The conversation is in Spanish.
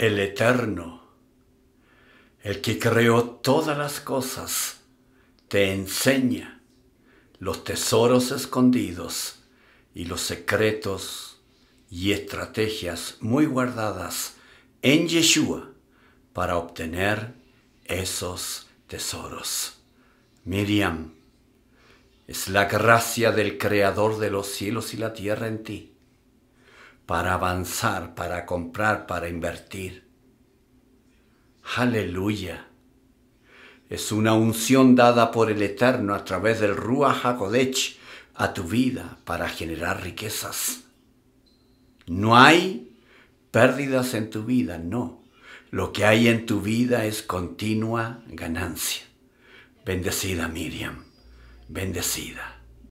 el Eterno, el que creó todas las cosas, te enseña los tesoros escondidos y los secretos y estrategias muy guardadas en Yeshua para obtener esos tesoros. Miriam, es la gracia del Creador de los cielos y la tierra en ti para avanzar, para comprar, para invertir. Aleluya. Es una unción dada por el Eterno a través del Ruach HaKodesh a tu vida para generar riquezas. No hay pérdidas en tu vida, no. Lo que hay en tu vida es continua ganancia. Bendecida Miriam, bendecida.